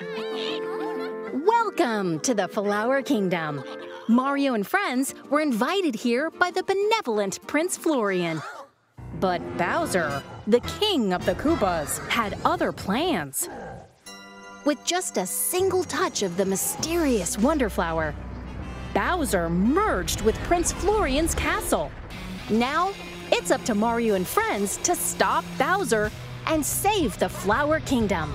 Welcome to the Flower Kingdom. Mario and friends were invited here by the benevolent Prince Florian. But Bowser, the king of the Koopas, had other plans. With just a single touch of the mysterious Wonder Flower, Bowser merged with Prince Florian's castle. Now, it's up to Mario and friends to stop Bowser and save the Flower Kingdom.